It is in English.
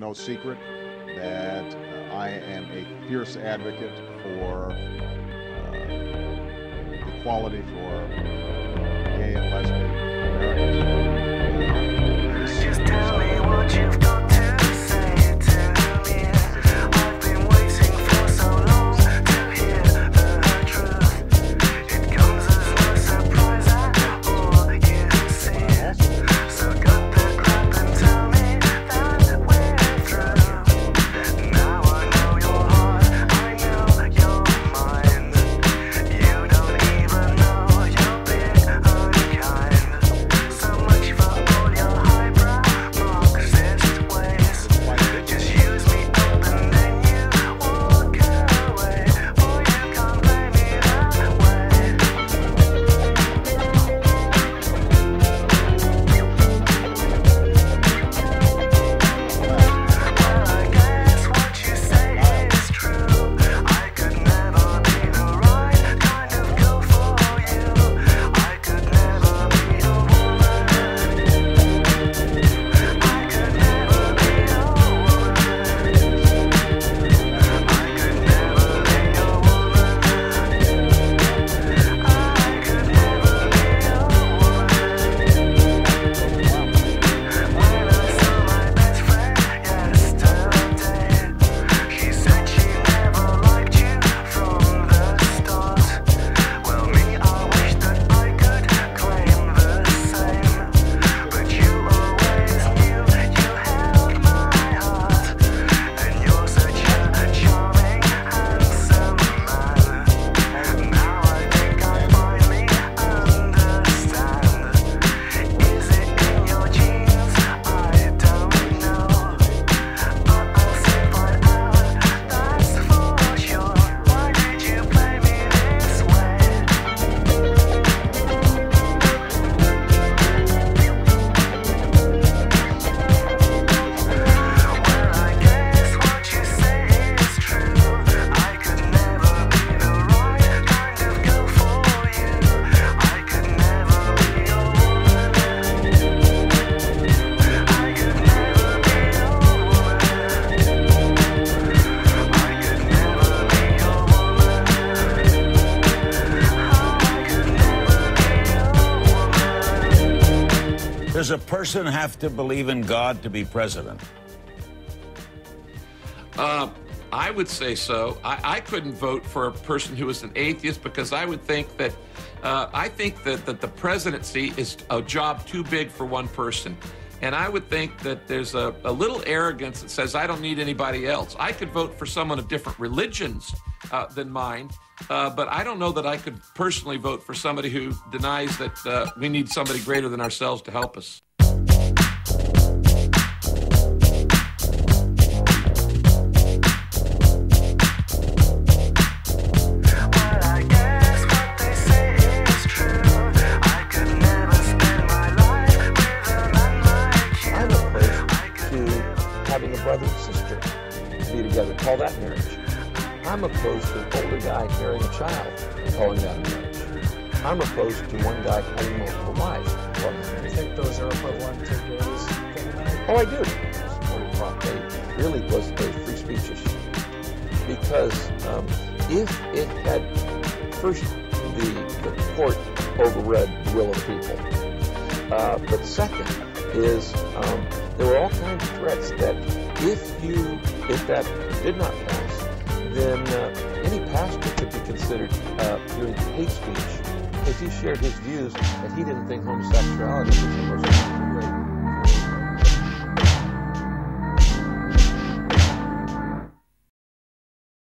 no secret that uh, I am a fierce advocate for uh, equality for gay and lesbian Does a person have to believe in God to be president? Uh, I would say so. I, I couldn't vote for a person who was an atheist because I would think that uh, I think that, that the presidency is a job too big for one person. And I would think that there's a, a little arrogance that says, I don't need anybody else. I could vote for someone of different religions uh, than mine, uh, but I don't know that I could personally vote for somebody who denies that uh, we need somebody greater than ourselves to help us. To having a brother and sister be together. Call that marriage. I'm opposed to an older guy marrying a child and calling that a marriage. I'm opposed to one guy having multiple wives. Calling that a I marriage. think those are equivalent to. Oh, I do. Supported Prop 8 really was a free speech issue. Because um, if it had, first, the, the court overread the will of the people. Uh, but second is um, there were all kinds of threats that if you, if that did not pass, then uh, any pastor could be considered uh, doing hate speech if he shared his views that he didn't think homosexuality was a homosexuality.